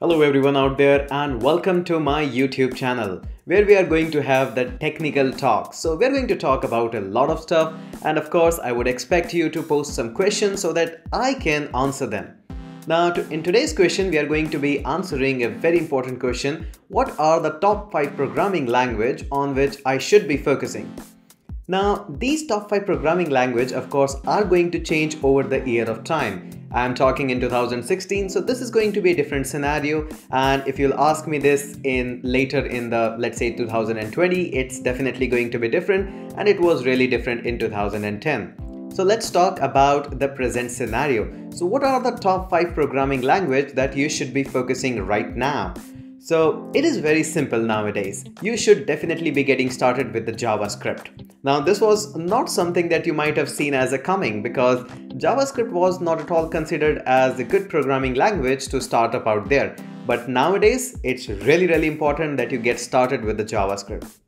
Hello everyone out there and welcome to my YouTube channel where we are going to have the technical talk. So we're going to talk about a lot of stuff and of course I would expect you to post some questions so that I can answer them. Now to, in today's question we are going to be answering a very important question. What are the top 5 programming language on which I should be focusing? Now these top 5 programming language of course are going to change over the year of time I'm talking in 2016 so this is going to be a different scenario and if you'll ask me this in later in the let's say 2020 it's definitely going to be different and it was really different in 2010. So let's talk about the present scenario. So what are the top 5 programming language that you should be focusing right now? So it is very simple nowadays. You should definitely be getting started with the JavaScript. Now this was not something that you might have seen as a coming because JavaScript was not at all considered as a good programming language to start up out there. But nowadays it's really really important that you get started with the JavaScript.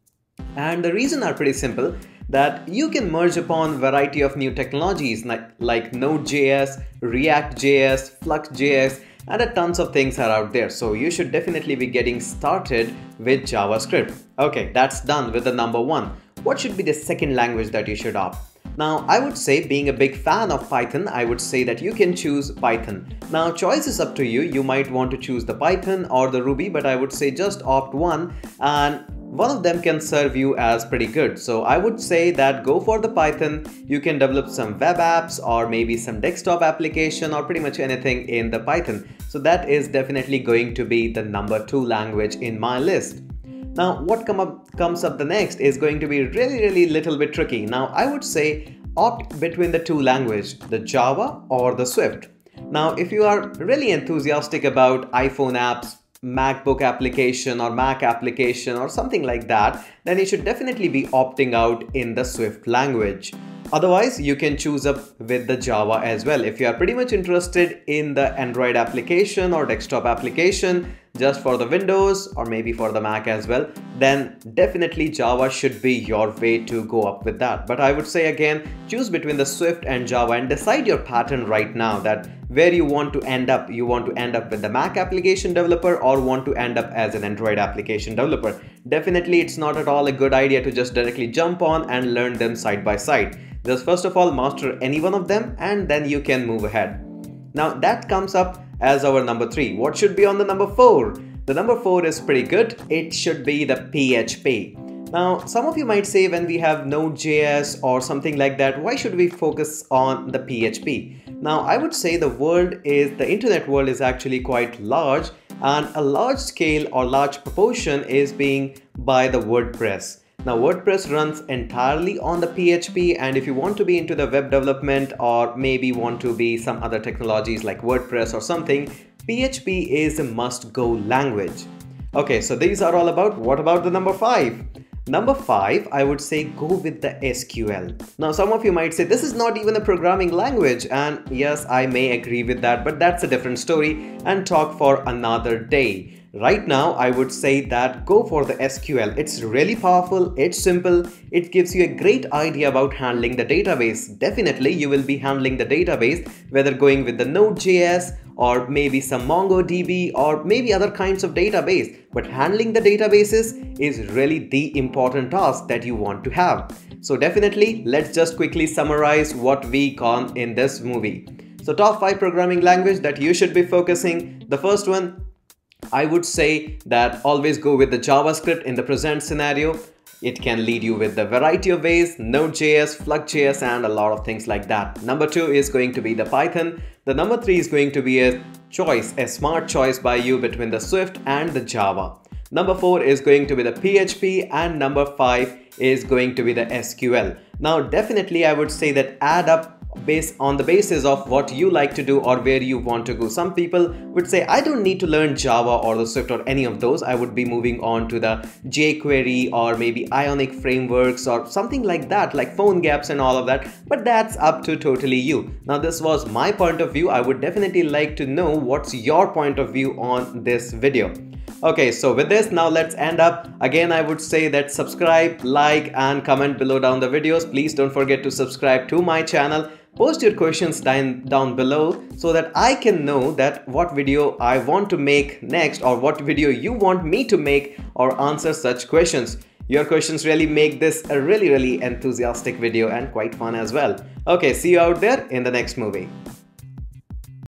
And the reason are pretty simple that you can merge upon variety of new technologies like, like Node.js, React.js, Flux.js and a tons of things are out there. So you should definitely be getting started with JavaScript. Okay, that's done with the number one. What should be the second language that you should opt? Now, I would say being a big fan of Python, I would say that you can choose Python. Now, choice is up to you. You might want to choose the Python or the Ruby, but I would say just opt one and one of them can serve you as pretty good. So I would say that go for the Python. You can develop some web apps or maybe some desktop application or pretty much anything in the Python. So that is definitely going to be the number two language in my list. Now what come up, comes up the next is going to be really really little bit tricky. Now I would say opt between the two language, the Java or the Swift. Now if you are really enthusiastic about iPhone apps, MacBook application or Mac application or something like that, then you should definitely be opting out in the Swift language. Otherwise, you can choose up with the Java as well. If you are pretty much interested in the Android application or desktop application, just for the Windows or maybe for the Mac as well, then definitely Java should be your way to go up with that. But I would say again, choose between the Swift and Java and decide your pattern right now that where you want to end up. You want to end up with the Mac application developer or want to end up as an Android application developer. Definitely it's not at all a good idea to just directly jump on and learn them side by side. Just first of all master any one of them and then you can move ahead. Now that comes up as our number 3. What should be on the number 4? The number 4 is pretty good. It should be the PHP. Now, some of you might say when we have Node.js or something like that, why should we focus on the PHP? Now, I would say the world is, the internet world is actually quite large and a large scale or large proportion is being by the WordPress. Now WordPress runs entirely on the PHP and if you want to be into the web development or maybe want to be some other technologies like WordPress or something, PHP is a must-go language. Okay, so these are all about what about the number 5? Number 5, I would say go with the SQL. Now some of you might say this is not even a programming language and yes, I may agree with that but that's a different story and talk for another day. Right now, I would say that go for the SQL. It's really powerful, it's simple, it gives you a great idea about handling the database. Definitely, you will be handling the database, whether going with the Node.js or maybe some MongoDB or maybe other kinds of database. But handling the databases is really the important task that you want to have. So definitely, let's just quickly summarize what we got in this movie. So top 5 programming language that you should be focusing. The first one, I would say that always go with the JavaScript in the present scenario. It can lead you with the variety of ways, Node.js, Flux.js and a lot of things like that. Number two is going to be the Python. The number three is going to be a choice, a smart choice by you between the Swift and the Java. Number four is going to be the PHP and number five is going to be the SQL. Now definitely I would say that add up based on the basis of what you like to do or where you want to go. Some people would say, I don't need to learn Java or the Swift or any of those. I would be moving on to the jQuery or maybe Ionic frameworks or something like that, like PhoneGaps and all of that. But that's up to totally you. Now, this was my point of view. I would definitely like to know what's your point of view on this video. Okay, so with this, now let's end up. Again, I would say that subscribe, like and comment below down the videos. Please don't forget to subscribe to my channel post your questions down, down below so that I can know that what video I want to make next or what video you want me to make or answer such questions. Your questions really make this a really really enthusiastic video and quite fun as well. Okay, see you out there in the next movie.